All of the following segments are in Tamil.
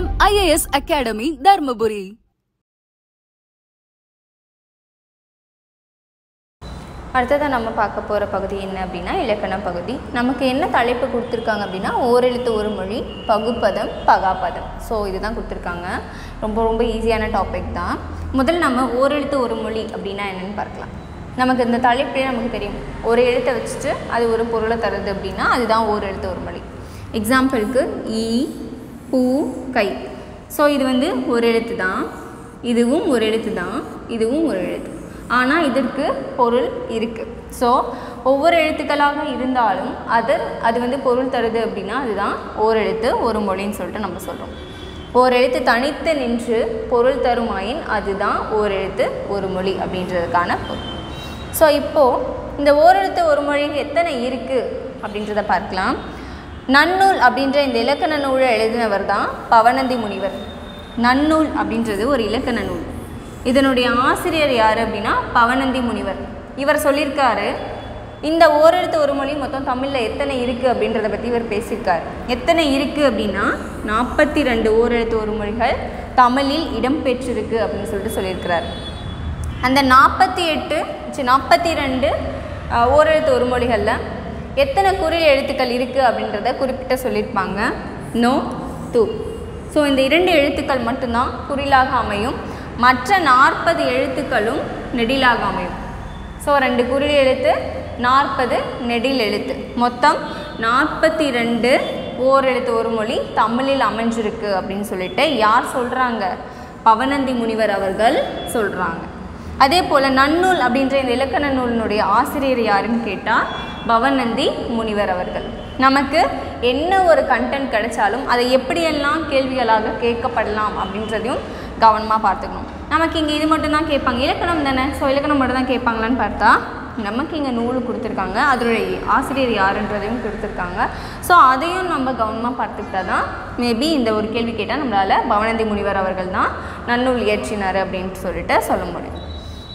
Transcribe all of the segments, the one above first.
வணக்கம் ஐஏஎஸ் அகாடமி தர்மபுரி. அடுத்ததாக நம்ம பார்க்க போகிற பகுதி என்ன அப்படின்னா இலக்கண பகுதி. நமக்கு என்ன தலைப்பு கொடுத்துருக்காங்க அப்படின்னா ஓரெழுத்து ஒரு மொழி பகுப்பதம் பகாப்பதம். ஸோ இதுதான் கொடுத்துருக்காங்க. ரொம்ப ரொம்ப ஈஸியான டாபிக் தான். முதல்ல நம்ம ஓரெழுத்து ஒரு மொழி அப்படின்னா என்னென்னு பார்க்கலாம். நமக்கு இந்த தலைப்பிலே நமக்கு தெரியும். ஒரு எழுத்தை வச்சுட்டு அது ஒரு பொருளை தருது அப்படின்னா அதுதான் ஓரெழுத்து ஒரு மொழி. எக்ஸாம்பிளுக்கு ஈ பூ கை ஸோ இது வந்து ஒரு எழுத்து தான். இதுவும் ஒரு எழுத்து தான். இதுவும் ஒரு எழுத்து. ஆனால் இதற்கு பொருள் இருக்குது ஸோ ஒவ்வொரு எழுத்துக்களாக இருந்தாலும் அது அது வந்து பொருள் தருது அப்படின்னா அதுதான் ஓர் எழுத்து ஒரு மொழின்னு சொல்லிட்டு நம்ம சொல்கிறோம் ஓர் எழுத்து தனித்து நின்று பொருள் தருமாயின் அதுதான் ஓர் எழுத்து ஒரு மொழி அப்படின்றதுக்கான பொருள். ஸோ இப்போது இந்த ஓரெழுத்து ஒரு மொழி எத்தனை இருக்குது அப்படின்றத பார்க்கலாம். நன்னூல் அப்படின்ற இந்த இலக்கண நூலை எழுதினவர் தான் பவனந்தி முனிவர். நன்னூல் அப்படின்றது ஒரு இலக்கண நூல். இதனுடைய ஆசிரியர் யார் அப்படின்னா பவனந்தி முனிவர். இவர் சொல்லியிருக்காரு இந்த ஓரெழுத்து ஒரு மொழி மொத்தம் தமிழில் எத்தனை இருக்குது அப்படின்றத பற்றி இவர் பேசியிருக்கார். எத்தனை இருக்குது அப்படின்னா நாற்பத்தி ரெண்டு ஓரெழுத்து ஒரு மொழிகள் தமிழில் இடம்பெற்றிருக்கு அப்படின்னு சொல்லிட்டு சொல்லியிருக்கிறார். அந்த நாற்பத்தி எட்டு நாற்பத்தி ரெண்டு ஓரெழுத்து ஒரு மொழிகளில் எத்தனை குறில் எழுத்துக்கள் இருக்குது அப்படின்றத குறிப்பிட்ட சொல்லியிருப்பாங்க. நோ து. ஸோ இந்த இரண்டு எழுத்துக்கள் மட்டும்தான் குறிலாக அமையும். மற்ற நாற்பது எழுத்துக்களும் நெடிலாக அமையும். ஸோ ரெண்டு குறில் எழுத்து நாற்பது நெடில் எழுத்து. மொத்தம் நாற்பத்தி ரெண்டு ஓர் எழுத்து ஒரு மொழி தமிழில் அமைஞ்சிருக்கு அப்படின்னு சொல்லிட்டு யார் சொல்கிறாங்க பவனந்தி முனிவர் அவர்கள் சொல்கிறாங்க அதே போல் நன்னூல் அப்படின்ற இந்த இலக்கண நூலினுடைய ஆசிரியர் யாருன்னு கேட்டால் பவனந்தி முனிவர் அவர்கள். நமக்கு என்ன ஒரு கண்டென்ட் கிடைச்சாலும் அதை எப்படியெல்லாம் கேள்விகளாக கேட்கப்படலாம் அப்படின்றதையும் கவனமாக பார்த்துக்கணும். நமக்கு இங்கே இது மட்டும்தான் கேட்பாங்க. இலக்கணம் தானே? ஸோ இலக்கணம் மட்டும் தான் கேட்பாங்களான்னு பார்த்தா நமக்கு இங்கே நூல் கொடுத்துருக்காங்க. அதனுடைய ஆசிரியர் யாருன்றதையும் கொடுத்துருக்காங்க. ஸோ அதையும் நம்ம கவனமாக பார்த்துக்கிட்டா தான் மேபி இந்த ஒரு கேள்வி கேட்டால் நம்மளால் பவனந்தி முனிவர் அவர்கள் தான் நன்னூல் இயற்றினார் அப்படின்ட்டு சொல்லிட்டு சொல்ல முடியும்.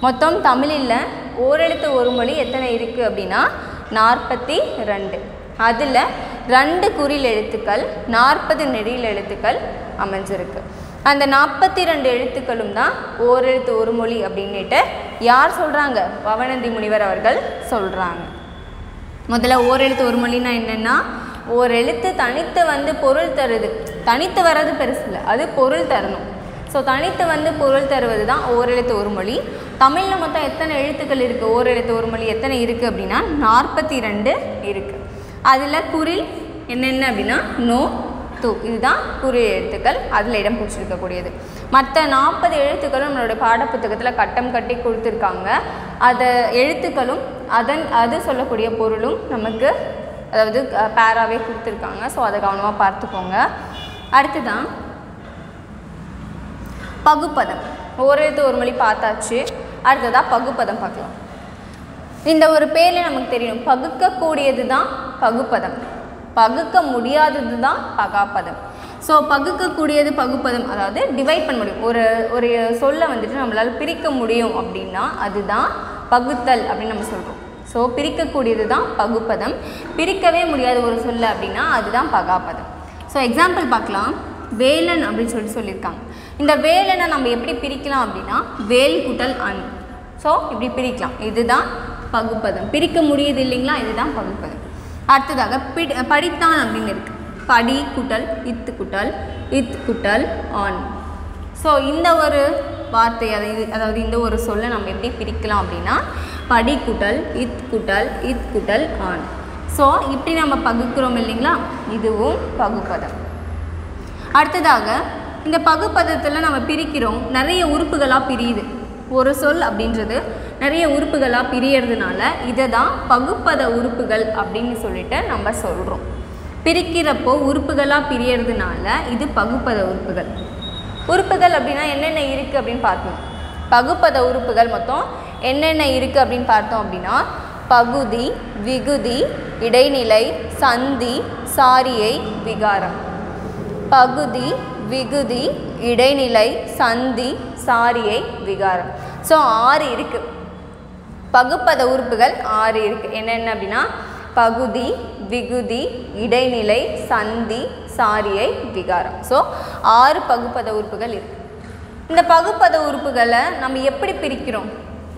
மொத்தம் தமிழில் ஓரெழுத்து ஒரு மொழி எத்தனை இருக்குது அப்படின்னா நாற்பத்தி ரெண்டு. அதில் ரெண்டு குறில் எழுத்துக்கள் நாற்பது நெடியில் எழுத்துக்கள் அமைஞ்சிருக்கு. அந்த நாற்பத்தி ரெண்டு எழுத்துக்களும் தான் ஓரெழுத்து ஒரு மொழி அப்படின்னுட்டு யார் சொல்கிறாங்க பவனந்தி முனிவர் அவர்கள் சொல்கிறாங்க முதல்ல ஓரெழுத்து ஒரு மொழினா என்னென்னா ஓர் எழுத்து தனித்து வந்து பொருள் தருது. தனித்து வர்றது பெருசு இல்லை அது பொருள் தரணும். ஸோ தனித்து வந்து பொருள் தருவது தான் ஓரெழுத்து ஒரு மொழி தமிழில் மொத்தம் எத்தனை எழுத்துக்கள் இருக்குது ஓரெழுத்து ஒரு மொழி எத்தனை இருக்குது அப்படின்னா நாற்பத்தி ரெண்டு இருக்குது அதில் குரில் என்னென்ன அப்படின்னா நோ து. இதுதான் குறி எழுத்துக்கள். அதில் இடம் பிடிச்சிருக்கக்கூடியது. மற்ற நாற்பது எழுத்துக்களும் நம்மளோட பாடப்புத்தகத்தில் கட்டம் கட்டி கொடுத்துருக்காங்க. அதை எழுத்துக்களும் அதன் அது சொல்லக்கூடிய பொருளும் நமக்கு அதாவது பேராகவே கொடுத்துருக்காங்க. ஸோ அதை கவனமாக பார்த்துக்கோங்க. அடுத்து தான் பகுப்பதம். ஓரெழுத்து ஒரு மொழி பார்த்தாச்சு. அடுத்ததாக பகுப்பதம் பார்க்கலாம். இந்த ஒரு பேரில் நமக்கு தெரியணும் பகுக்கக்கூடியது தான் பகுப்பதம். பகுக்க முடியாதது தான் பகாப்பதம். ஸோ பகுக்கக்கூடியது பகுப்பதம் அதாவது டிவைட் பண்ண முடியும். ஒரு ஒரு சொல்லை வந்துட்டு நம்மளால் பிரிக்க முடியும் அப்படின்னா அதுதான் பகுத்தல் அப்படின்னு நம்ம சொல்கிறோம் ஸோ பிரிக்கக்கூடியது தான் பகுப்பதம். பிரிக்கவே முடியாத ஒரு சொல்ல அப்படின்னா அதுதான் பகாப்பதம். ஸோ எக்ஸாம்பிள் பார்க்கலாம். வேலன் அப்படின்னு சொல்லிட்டு சொல்லியிருக்காங்க. இந்த வேலனை நம்ம எப்படி பிரிக்கலாம் அப்படின்னா வேல் குட்டல் அன் ஸோ இப்படி பிரிக்கலாம். இதுதான் பகுப்பதம். பிரிக்க முடியுது இல்லைங்களா? இதுதான் பகுப்பதம். அடுத்ததாக பிடி படித்தான் அப்படின்னு இருக்கு. படி குட்டல் இத்து குட்டல் இத் குட்டல் ஆன் ஸோ இந்த ஒரு வார்த்தை அதை அதாவது இந்த ஒரு சொல்லை நம்ம எப்படி பிரிக்கலாம் அப்படின்னா படி குட்டல் இத் குட்டல் இத் குட்டல் ஆன் ஸோ இப்படி நம்ம பகுக்கிறோம் இல்லைங்களா? இதுவும் பகுப்பதம். அடுத்ததாக இந்த பகுப்பதத்தில் நம்ம பிரிக்கிறோம். நிறைய உறுப்புகளாக பிரியுது. ஒரு சொல் அப்படின்றது நிறைய உறுப்புகளாக பிரியறதுனால இதை தான் பகுப்பத உறுப்புகள் அப்படின்னு சொல்லிட்டு நம்ம சொல்கிறோம் பிரிக்கிறப்போ உறுப்புகளாக பிரியறதுனால இது பகுப்பத உறுப்புகள். உறுப்புகள் அப்படின்னா என்னென்ன இருக்குது அப்படின்னு பார்த்தோம். பகுப்பத உறுப்புகள் மொத்தம் என்னென்ன இருக்குது அப்படின்னு பார்த்தோம் அப்படின்னா பகுதி விகுதி இடைநிலை சந்தி சாரியை விகாரம். பகுதி விகுதி இடைநிலை சந்தி சாரியை விகாரம். ஸோ ஆறு இருக்குது பகுப்பத உறுப்புகள் ஆறு இருக்குது என்னென்ன அப்படின்னா பகுதி விகுதி இடைநிலை சந்தி சாரியை விகாரம். ஸோ ஆறு பகுப்பத உறுப்புகள் இருக்கு. இந்த பகுப்பத உறுப்புகளை நம்ம எப்படி பிரிக்கிறோம்?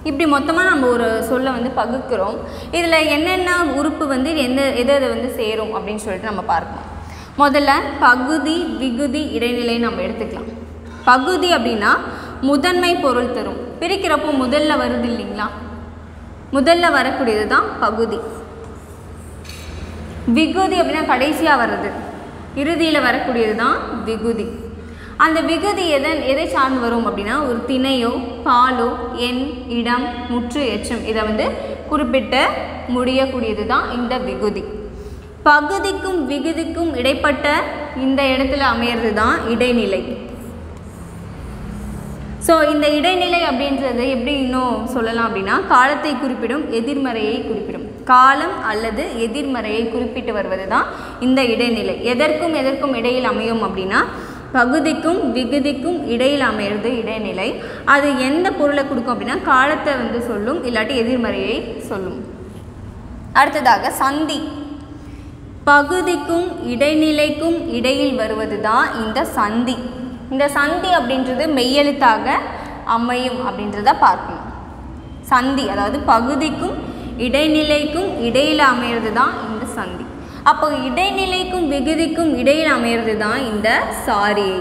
இப்படி மொத்தமாக நம்ம ஒரு சொல்லை வந்து பகுக்கிறோம். இதில் என்னென்ன உறுப்பு வந்து எந்த எதை எதை வந்து சேரும் அப்படின்னு சொல்லிட்டு நம்ம பார்க்கணும். முதல்ல பகுதி விகுதி இடைநிலை நம்ம எடுத்துக்கலாம். பகுதி அப்படின்னா முதன்மை பொருள் தரும். பிரிக்கிறப்போ முதல்ல வருது இல்லைங்களா? முதல்ல வரக்கூடியது தான் பகுதி. விகுதி அப்படின்னா கடைசியாக வர்றது. இறுதியில் வரக்கூடியது தான் விகுதி. அந்த விகுதி எதன் எதை சார்ந்து வரும் அப்படின்னா ஒரு திணையோ பாலோ எண் இடம் முற்று எச்சம் இதை வந்து குறிப்பிட்ட முடியக்கூடியது தான் இந்த விகுதி. பகுதிக்கும் விகுதிக்கும் இடைப்பட்ட இந்த இடத்துல அமையிறது தான் இடைநிலை. ஸோ இந்த இடைநிலை அப்படின்றது எப்படி இன்னும் சொல்லலாம் அப்படின்னா காலத்தை குறிப்பிடும் எதிர்மறையை குறிப்பிடும். காலம் அல்லது எதிர்மறையை குறிப்பிட்டு வருவது தான் இந்த இடைநிலை. எதற்கும் எதற்கும் இடையில் அமையும் அப்படின்னா பகுதிக்கும் விகுதிக்கும் இடையில் அமையிறது இடைநிலை. அது எந்த பொருளை கொடுக்கும் அப்படின்னா காலத்தை வந்து சொல்லும் இல்லாட்டி எதிர்மறையை சொல்லும். அடுத்ததாக சந்தி. பகுதிக்கும் இடைநிலைக்கும் இடையில் வருவது தான் இந்த சந்தி. இந்த சந்தி அப்படின்றது மெய்யெழுத்தாக அமையும் அப்படின்றத பார்க்கணும். சந்தி அதாவது பகுதிக்கும் இடைநிலைக்கும் இடையில் அமையிறது தான் இந்த சந்தி. அப்போ இடைநிலைக்கும் விகுதிக்கும் இடையில் அமையிறது தான் இந்த சாரியை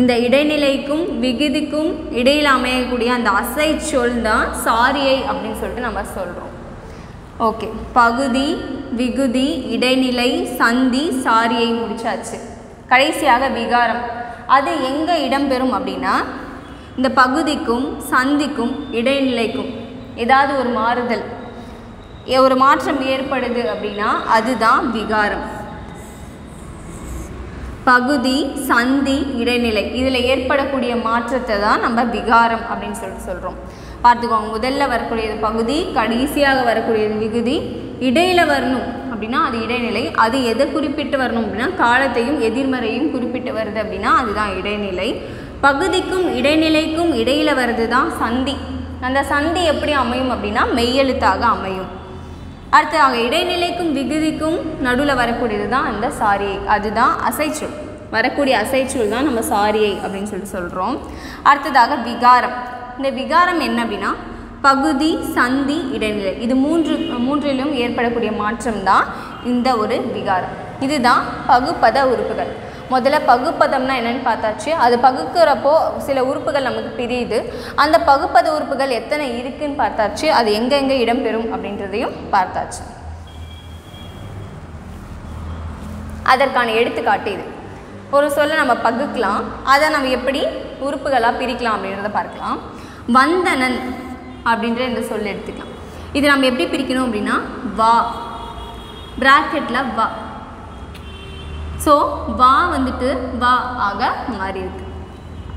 இந்த இடைநிலைக்கும் விகுதிக்கும் இடையில் அமையக்கூடிய அந்த அசை சொல் தான் சாரியை அப்படின்னு சொல்லிட்டு நம்ம சொல்கிறோம் ஓகே. பகுதி விகுதி இடைநிலை சந்தி சாரியை முடிச்சாச்சு. கடைசியாக விகாரம். அது எங்கே இடம்பெறும் அப்படின்னா இந்த பகுதிக்கும் சந்திக்கும் இடைநிலைக்கும் ஏதாவது ஒரு மாறுதல். ஏ- ஒரு மாற்றம் ஏற்படுது அப்படின்னா அதுதான் விகாரம். பகுதி சந்தி இடைநிலை. இதில் ஏற்படக்கூடிய மாற்றத்தை தான் நம்ம விகாரம் அப்படின்னு சொல்லிட்டு சொல்கிறோம் பார்த்துக்கோங்க. முதல்ல வரக்கூடியது பகுதி கடைசியாக வரக்கூடியது விகுதி இடையில் வரணும் அப்படின்னா அது இடைநிலை. அது எதை குறிப்பிட்டு வரணும் அப்படின்னா காலத்தையும் எதிர்மறையும் குறிப்பிட்டு வருது அப்படின்னா அதுதான் இடைநிலை. பகுதிக்கும் இடைநிலைக்கும் இடையில் வர்றது தான் சந்தி. அந்த சந்தி எப்படி அமையும் அப்படின்னா மெய்யெழுத்தாக அமையும். அடுத்ததாக இடைநிலைக்கும் விகுதிக்கும் நடுவில் வரக்கூடியது தான் அந்த சாரியை. அதுதான் அசைச்சொல். வரக்கூடிய அசைச்சொல் தான் நம்ம சாரியை அப்படின்னு சொல்லிட்டு சொல்கிறோம் அடுத்ததாக விகாரம். இந்த விகாரம் என்ன அப்படின்னா பகுதி சந்தி இடைநிலை. இது மூன்று மூன்றிலும் ஏற்படக்கூடிய மாற்றம் தான் இந்த ஒரு விகாரம். இதுதான் பகுப்பத உறுப்புகள். முதல்ல பகுப்பதம்னா என்னென்னு பார்த்தாச்சு. அது பகுக்கிறப்போ சில உறுப்புகள் நமக்கு பிரியுது. அந்த பகுப்பத உறுப்புகள் எத்தனை இருக்குன்னு பார்த்தாச்சு. அது எங்கெங்கே இடம்பெறும் அப்படின்றதையும் பார்த்தாச்சு. அதற்கான எடுத்துக்காட்டு இது. ஒரு சொல்ல நம்ம பகுக்கலாம். அதை நம்ம எப்படி உறுப்புகளாக பிரிக்கலாம் அப்படின்றத பார்க்கலாம். வந்தனன் அப்படின்ற இந்த சொல் எடுத்துக்கலாம். இது நம்ம எப்படி பிரிக்கணும் அப்படின்னா வா. ப்ராக்கெட்டில் வா. ஸோ வா வந்துட்டு வா ஆக மாறி இருக்கு.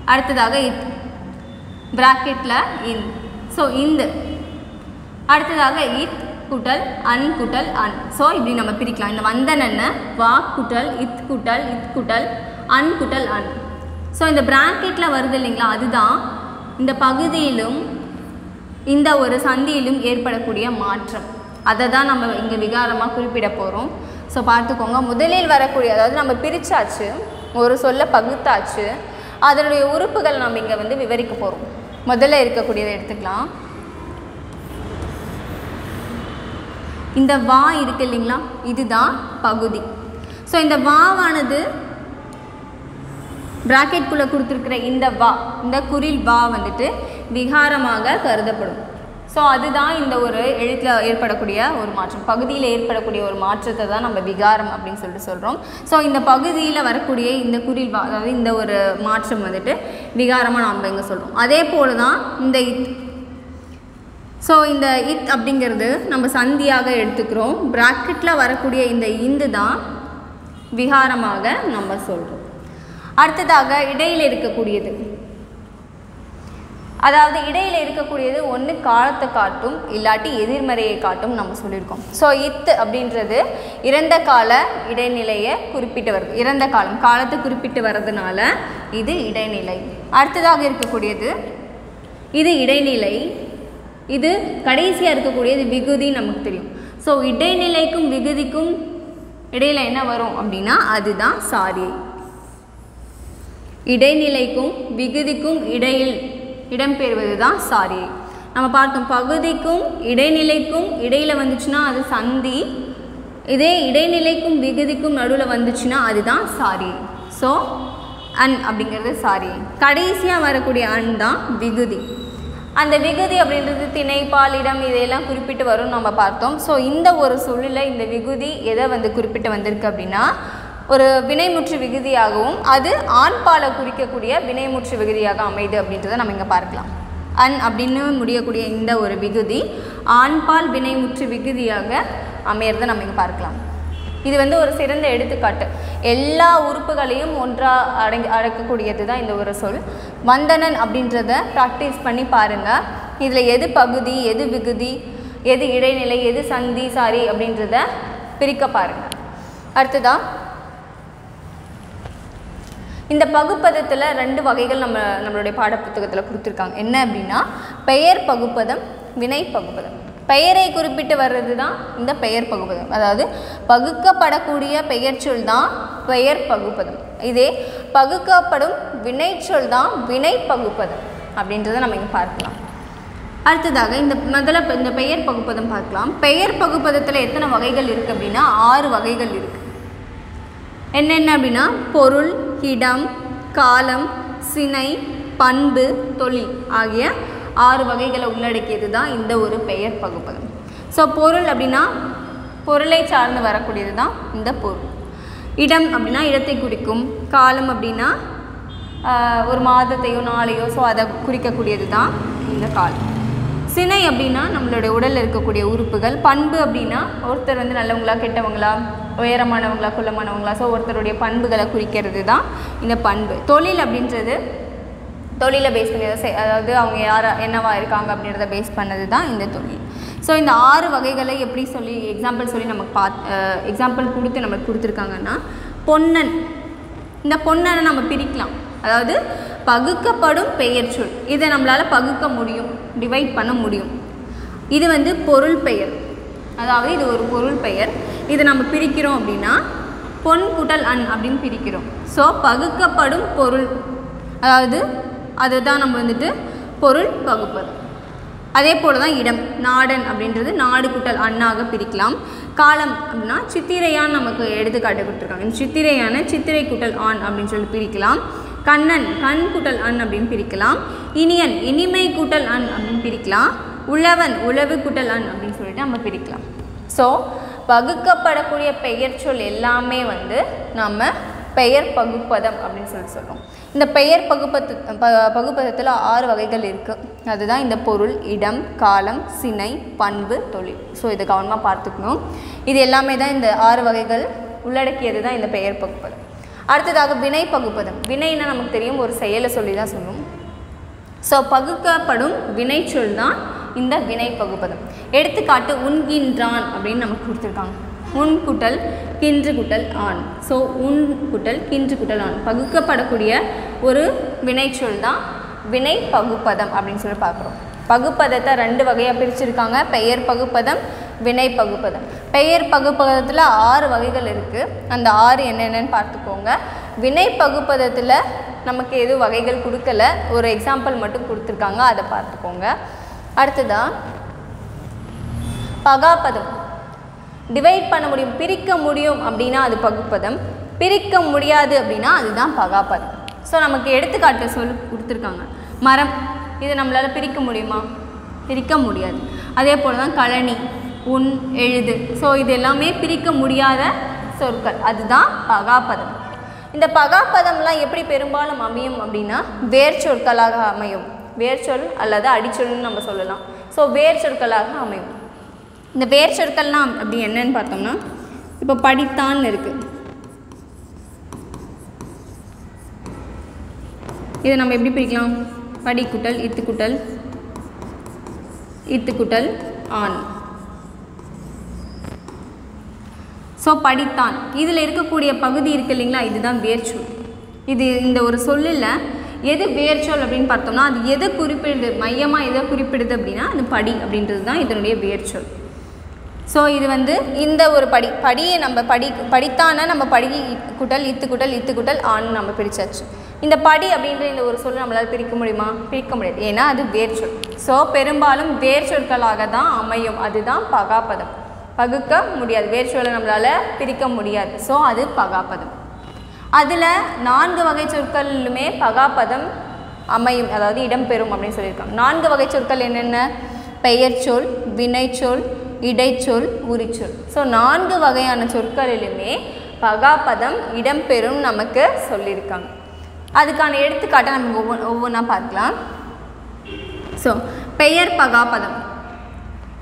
அடுத்ததாக இத். ப்ராக்கெட்டில் இன். ஸோ இந்த. அடுத்ததாக இத் குட்டல் அன் குட்டல் அன். ஸோ இப்படி நம்ம பிரிக்கலாம். இந்த வந்தனன்னு வா குட்டல் இத் குட்டல் இத் குட்டல் அன் குட்டல் அன். ஸோ இந்த ப்ராக்கெட்டில் வருது இல்லைங்களா? அதுதான் இந்த பகுதியிலும் இந்த ஒரு சந்தியிலும் ஏற்படக்கூடிய மாற்றம். அதை தான் நம்ம இங்கே விகாரமாக குறிப்பிட போகிறோம் ஸோ பார்த்துக்கோங்க. முதலில் வரக்கூடிய அதாவது நம்ம பிரித்தாச்சு ஒரு சொல்ல பகுத்தாச்சு அதனுடைய உறுப்புகள் நம்ம இங்கே வந்து விவரிக்க போகிறோம் முதல்ல இருக்கக்கூடியதை எடுத்துக்கலாம். இந்த வா இருக்கு இல்லைங்களா? இதுதான் பகுதி. ஸோ இந்த வாவானது ப்ராக்கெட்குள்ளே கொடுத்துருக்கிற இந்த வா இந்த குரில் வா வந்துட்டு விகாரமாக கருதப்படும். ஸோ அதுதான் இந்த ஒரு எழுத்தில் ஏற்படக்கூடிய ஒரு மாற்றம். பகுதியில் ஏற்படக்கூடிய ஒரு மாற்றத்தை தான் நம்ம விகாரம் அப்படின்னு சொல்லிட்டு சொல்கிறோம் ஸோ இந்த பகுதியில் வரக்கூடிய இந்த குரில் வா அதாவது இந்த ஒரு மாற்றம் வந்துட்டு விகாரமாக நம்ம இங்கே சொல்கிறோம் அதே போல் தான் இந்த இத் ஸோ இந்த இத் அப்படிங்கிறது நம்ம சந்தியாக எடுத்துக்கிறோம். ப்ராக்கெட்டில் வரக்கூடிய இந்த இந்து தான் விகாரமாக நம்ம சொல்கிறோம் அடுத்ததாக இடையில் இருக்கக்கூடியது. அதாவது இடையில் இருக்கக்கூடியது ஒன்று காலத்தை காட்டும் இல்லாட்டி எதிர்மறையை காட்டும் நம்ம சொல்லியிருக்கோம். ஸோ இத் அப்படின்றது இறந்த கால இடைநிலையை குறிப்பிட்டு வருது. இறந்த காலம் காலத்தை குறிப்பிட்டு வர்றதுனால இது இடைநிலை. அடுத்ததாக இருக்கக்கூடியது இது இடைநிலை. இது கடைசியாக இருக்கக்கூடியது விகுதி நமக்கு தெரியும். ஸோ இடைநிலைக்கும் விகுதிக்கும் இடையில் என்ன வரும் அப்படின்னா அதுதான் சாரியை இடைநிலைக்கும் விகுதிக்கும் இடையில் இடம்பெறுவது தான் சாரி. நம்ம பார்த்தோம் பகுதிக்கும் இடைநிலைக்கும் இடையில் வந்துச்சுன்னா அது சந்தி. இதே இடைநிலைக்கும் விகுதிக்கும் நடுவில் வந்துச்சுன்னா அதுதான் சாரி. ஸோ அன் அப்படிங்கிறது சாரி. கடைசியாக வரக்கூடிய அன் தான் விகுதி. அந்த விகுதி அப்படின்றது திணை பாலிடம் இதையெல்லாம் குறிப்பிட்டு வரும் நம்ம பார்த்தோம். ஸோ இந்த ஒரு சொல்லில் இந்த விகுதி எதை வந்து குறிப்பிட்டு வந்திருக்கு அப்படின்னா ஒரு வினைமுற்று விகுதியாகவும் அது ஆண்பாலை குறிக்கக்கூடிய வினைமுற்று விகுதியாக அமைது அப்படின்றத நம்ம இங்கே பார்க்கலாம். அன் அப்படின்னு முடியக்கூடிய இந்த ஒரு விகுதி ஆண்பால் வினைமுற்று விகுதியாக அமையிறத நம்ம இங்கே பார்க்கலாம். இது வந்து ஒரு சிறந்த எடுத்துக்காட்டு. எல்லா உறுப்புகளையும் ஒன்றாக அடங்கி அடக்கக்கூடியது தான் இந்த ஒரு சொல். வந்தனன் அப்படின்றத ப்ராக்டிஸ் பண்ணி பாருங்கள் இதில் எது பகுதி எது விகுதி எது இடைநிலை எது சந்தி சாரி அப்படின்றத பிரிக்க பாருங்கள் அடுத்ததா இந்த பகுப்பதத்தில் ரெண்டு வகைகள் நம்ம நம்மளுடைய பாடப்புத்தகத்தில் கொடுத்துருக்காங்க. என்ன அப்படின்னா பெயர் பகுப்பதம் வினை பகுப்பதம். பெயரை குறிப்பிட்டு வர்றது தான் இந்த பெயர் பகுப்பதம். அதாவது பகுக்கப்படக்கூடிய பெயர்ச்சொல் தான் பெயர் பகுப்பதம். இதே பகுக்கப்படும் வினைச்சொல் தான் வினை பகுப்பதம் அப்படின்றத நம்ம இங்கே பார்க்கலாம். அடுத்ததாக இந்த முதல்ல இந்த பெயர் பகுப்பதம் பார்க்கலாம். பெயர் பகுப்பதத்தில் எத்தனை வகைகள் இருக்குது அப்படின்னா ஆறு வகைகள் இருக்குது என்னென்ன அப்படின்னா பொருள் இடம் காலம் சினை பண்பு தொழில் ஆகிய ஆறு வகைகளை உள்ளடக்கியது தான் இந்த ஒரு பெயர் பகுப்பதம் ஸோ பொருள் அப்படின்னா பொருளை சார்ந்து வரக்கூடியது தான் இந்த பொருள். இடம் அப்படின்னா இடத்தை குறிக்கும் காலம் அப்படின்னா ஒரு மாதத்தையோ நாளையோ ஸோ அதை குறிக்கக்கூடியது தான் இந்த காலம். சினை அப்படின்னா நம்மளுடைய உடலில் இருக்கக்கூடிய உறுப்புகள் பண்பு அப்படின்னா ஒருத்தர் வந்து நல்லவங்களா கெட்டவங்களா உயரமானவங்களா குள்ளமானவங்களா? ஸோ ஒருத்தருடைய பண்புகளை குறிக்கிறது தான் இந்த பண்பு. தொழில் அப்படின்றது தொழிலை பேஸ் பண்ணி செய்- அதாவது அவங்க யார் என்னவா இருக்காங்க அப்படின்றத பேஸ் பண்ணது தான் இந்த தொழில். ஸோ இந்த ஆறு வகைகளை எப்படி சொல்லி எக்ஸாம்பிள் சொல்லி நமக்கு பா எக்ஸாம்பிள் கொடுத்து நமக்கு கொடுத்துருக்காங்கன்னா பொன்னன். இந்த பொன்னனை நம்ம பிரிக்கலாம். அதாவது பகுக்கப்படும் பெயர் சொல். இதை நம்மளால் பகுக்க முடியும் டிவைட் பண்ண முடியும். இது வந்து பொருள் பெயர். அதாவது இது ஒரு பொருள் பெயர். இது நம்ம பிரிக்கிறோம் அப்படின்னா பொன் குட்டல் அன் அப்படின்னு பிரிக்கிறோம். ஸோ பகுக்கப்படும் பொருள். அதாவது அதுதான் நம்ம வந்துட்டு பொருள் பகுப்பது. அதே போல தான் இடம் நாடன் அப்படின்றது நாடு குட்டல் அண்ணாக பிரிக்கலாம். காலம் அப்படின்னா சித்திரையான் நமக்கு எடுத்துக்காட்டு கொடுத்துருக்காங்க. இந்த சித்திரையான சித்திரை குட்டல் ஆண் அப்படின்னு சொல்லி பிரிக்கலாம். கண்ணன் கண் குட்டல் அன் அப்படின்னு பிரிக்கலாம். இனியன் இனிமை கூட்டல் அன் அப்படின்னு பிரிக்கலாம். உழவன் உழவு குட்டல் அன் அப்படின்னு சொல்லிட்டு நம்ம பிரிக்கலாம். ஸோ பகுக்கப்படக்கூடிய பெயர் சொல் எல்லாமே வந்து நம்ம பெயர் பகுப்பதம் அப்படின்னு சொல்லி சொல்கிறோம் இந்த பெயர் பகுப்பத்து ப பகுப்பதத்தில் ஆறு வகைகள் இருக்குது அதுதான் இந்த பொருள் இடம் காலம் சினை பண்பு தொழில். ஸோ இதை கவனமாக பார்த்துக்கணும். இது எல்லாமே தான் இந்த ஆறு வகைகள் உள்ளடக்கியது தான் இந்த பெயர் பகுப்பதம். அடுத்ததாக வினை பகுப்பதம். வினைன்னா நமக்கு தெரியும் ஒரு செயலை சொல்லி தான் சொல்லும். ஸோ பகுக்கப்படும் வினைச்சொல் தான் இந்த வினை பகுப்பதம். எடுத்துக்காட்டு உண்கின்றான் அப்படின்னு நமக்கு கொடுத்துருக்காங்க. உன் குட்டல் கின்று குட்டல் ஆண். ஸோ உன் குட்டல் கின்று குட்டல் ஆண். பகுக்கப்படக்கூடிய ஒரு வினைச்சொல் தான் வினை பகுப்பதம் அப்படின்னு சொல்லி பார்க்குறோம். பகுப்பதத்தை ரெண்டு வகையாக பிரிச்சிருக்காங்க. பெயர் பகுப்பதம் வினை பகுப்பதம். பெயர் பகுப்பதத்தில் ஆறு வகைகள் இருக்குது அந்த ஆறு என்னென்னன்னு பார்த்துக்கோங்க. வினை பகுப்பதத்தில் நமக்கு எதுவும் வகைகள் கொடுக்கல? ஒரு எக்ஸாம்பிள் மட்டும் கொடுத்துருக்காங்க. அதை பார்த்துக்கோங்க. அடுத்ததா பகாப்பதம் டிவைட் பண்ண முடியும் பிரிக்க முடியும் அப்படின்னா அது பகுப்பதம். பிரிக்க முடியாது அப்படின்னா அதுதான் பகாப்பதம் ஸோ நமக்கு எடுத்துக்காட்டு சொல் கொடுத்துருக்காங்க. மரம் இதை நம்மளால் பிரிக்க முடியுமா? பிரிக்க முடியாது. அதே போல் தான் கழனி உன் எழுது. ஸோ இது எல்லாமே பிரிக்க முடியாத சொற்கள். அதுதான் பகாப்பதம் இந்த பகாப்பதம்லாம் எப்படி பெரும்பாலும் அமையும் அப்படின்னா வேர் சொற்களாக அமையும். வேர்ச்சொல் அல்லது அடிச்சொல்னு நம்ம சொல்லலாம். ஸோ வேர் சொற்களாக அமையும். இந்த வேர் சொற்கள்லாம் அப்படி என்னன்னு பார்த்தோம்னா இப்போ படித்தான் இருக்குது இதை நம்ம எப்படி பிரிக்கலாம்? படிக்குட்டல் இத்துக்குட்டல் இத்துக்குட்டல் ஆண் ஸோ படித்தான். இதில் இருக்கக்கூடிய பகுதி இருக்கு இல்லைங்களா? இதுதான் வேர்ச்சொல். இது இந்த ஒரு சொல்லில் எது வேர்ச்சொல் அப்படின்னு பார்த்தோம்னா அது எதை குறிப்பிடுது? மையமாக எதை குறிப்பிடுது அப்படின்னா அது படி அப்படின்றது தான் இதனுடைய வேர்ச்சொல் ஸோ இது வந்து இந்த ஒரு படி. படியை நம்ம படி படித்தான நம்ம படி குட்டல் இத்து குட்டல் இத்து குட்டல் ஆண் நம்ம பிரித்தாச்சு இந்த படி அப்படின்ற இந்த ஒரு சொல் நம்மளால் பிரிக்க முடியுமா? பிரிக்க முடியாது. ஏன்னா அது வேர்ச்சொல் ஸோ பெரும்பாலும் வேர்ச்சொற்களாக தான் அமையும். அதுதான் பகாப்பதம் பகுக்க முடியாது. வேர்ச்சொல்லை நம்மளால் பிரிக்க முடியாது. ஸோ அது பகாப்பதம் அதில் நான்கு வகை சொற்களிலுமே பகாப்பதம் அமையும் அதாவது இடம்பெறும் அப்படின்னு சொல்லியிருக்காங்க. நான்கு வகை சொற்கள் என்னென்ன? பெயர்ச்சொல் வினைச்சொல் இடைச்சொல் உரிச்சொல் ஸோ நான்கு வகையான சொற்களிலுமே பகாப்பதம் இடம்பெறும் நமக்கு சொல்லியிருக்காங்க. அதுக்கான எடுத்துக்காட்டை நம்ம ஒவ்வொரு ஒவ்வொன்றா பார்க்கலாம். ஸோ பெயர் பகாப்பதம்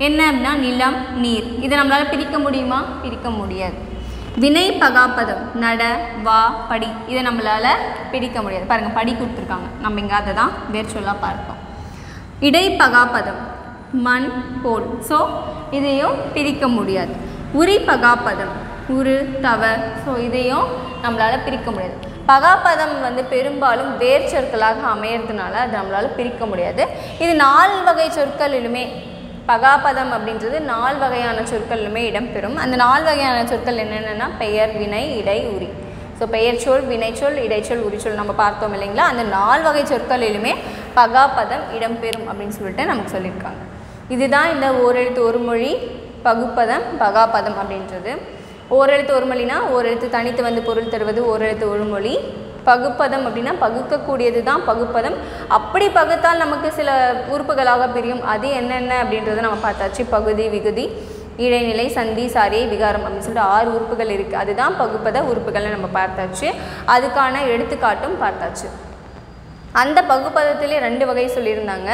என்ன அப்படின்னா நிலம் நீர். இதை நம்மளால் பிரிக்க முடியுமா? பிரிக்க முடியாது. வினை பகாப்பதம் நட வா படி. இதை நம்மளால் பிரிக்க முடியாது. பாருங்கள் படி கொடுத்துருக்காங்க. நம்ம இங்கே அதை தான் வேர்ச்சொல்லாக பார்ப்போம். இடை பகாப்பதம் மண் போல். ஸோ இதையும் பிரிக்க முடியாது. உரி பகாப்பதம் உரு தவ. ஸோ இதையும் நம்மளால் பிரிக்க முடியாது. பகாப்பதம் வந்து பெரும்பாலும் வேர் சொற்களாக அமையறதுனால அது நம்மளால் பிரிக்க முடியாது. இது நால் வகை சொற்களிலுமே பகாபதம் அப்படின்றது நால் வகையான சொற்களிலுமே இடம்பெறும். அந்த நால் வகையான சொற்கள் என்னென்னா பெயர் வினை இடை உரி. ஸோ பெயர் சொல் வினைச்சொல் இடைச்சொல் உரிச்சொல் நம்ம பார்த்தோம் இல்லைங்களா? அந்த நால் வகை சொற்களிலுமே பகாபதம் இடம்பெறும் அப்படின்னு சொல்லிட்டு நமக்கு சொல்லியிருக்காங்க. இதுதான் இந்த ஓரெழுத்து ஒரு மொழி பகுப்பதம் பகாபதம் அப்படின்றது. ஓரெழுத்து ஒரு மொழினா ஓரெழுத்து தனித்து வந்து பொருள் தருவது ஓரெழுத்து ஒரு மொழி பகுப்பதம் அப்படின்னா பகுக்கக்கூடியது தான் பகுப்பதம். அப்படி பகுத்தால் நமக்கு சில உறுப்புகளாக பிரியும். அது என்னென்ன அப்படின்றத நம்ம பார்த்தாச்சு. பகுதி விகுதி இடைநிலை சந்தி சாரி விகாரம் அப்படின்னு சொல்லிட்டு ஆறு உறுப்புகள் இருக்குது அதுதான் பகுப்பத உறுப்புகள்னு நம்ம பார்த்தாச்சு. அதுக்கான எடுத்துக்காட்டும் பார்த்தாச்சு. அந்த பகுப்பதத்திலே ரெண்டு வகை சொல்லியிருந்தாங்க.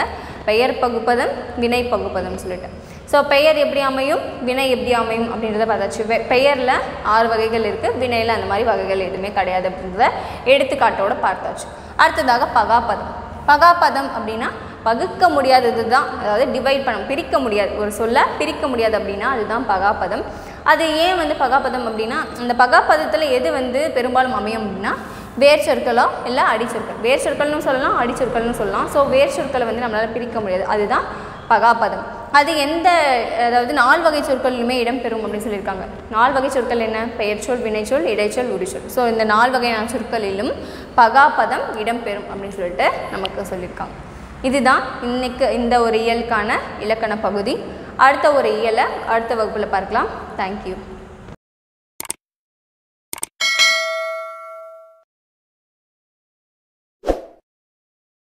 பெயர் பகுப்பதம் வினை பகுப்பதம் சொல்லிட்டு. ஸோ பெயர் எப்படி அமையும்? வினை எப்படி அமையும்? அப்படின்றத பார்த்தாச்சு. வெ- பெயரில் ஆறு வகைகள் இருக்குது வினையில் அந்த மாதிரி வகைகள் எதுவுமே கிடையாது அப்படின்றத எடுத்துக்காட்டோட பார்த்தாச்சு. அடுத்ததாக பகாப்பதம் பகாப்பதம் அப்படின்னா பகுக்க முடியாதது தான் அதாவது டிவைட் பண்ண பிரிக்க முடியாது. ஒரு சொல்ல பிரிக்க முடியாது அப்படின்னா அதுதான் பகாப்பதம் அது ஏன் வந்து பகாப்பதம் அப்படின்னா அந்த பகாப்பதத்தில் எது வந்து பெரும்பாலும் அமையும் அப்படின்னா வேர் சொற்களோ இல்லை அடிச்சொற்கள் வேர் சொற்கள்னு சொல்லலாம் அடிச்சொற்கள்னு சொல்லலாம். ஸோ வேர் சொற்களை வந்து நம்மளால் பிரிக்க முடியாது. அதுதான் பகாப்பதம் அது எந்த அதாவது நால் வகை சொற்களிலுமே இடம்பெறும் அப்படின்னு சொல்லியிருக்காங்க. நால் வகை சொற்கள் என்ன? பெயர்ச்சொல் வினைச்சொல் இடைச்சொல் உரிச்சொல் ஸோ இந்த நால் வகையான சொற்களிலும் பகாப்பதம் இடம்பெறும் அப்படின்னு சொல்லிட்டு நமக்கு சொல்லியிருக்காங்க. இதுதான் இன்னைக்கு இந்த ஒரு இயலுக்கான இலக்கண பகுதி. அடுத்த ஒரு இயலை அடுத்த வகுப்பில் பார்க்கலாம். தேங்க்யூ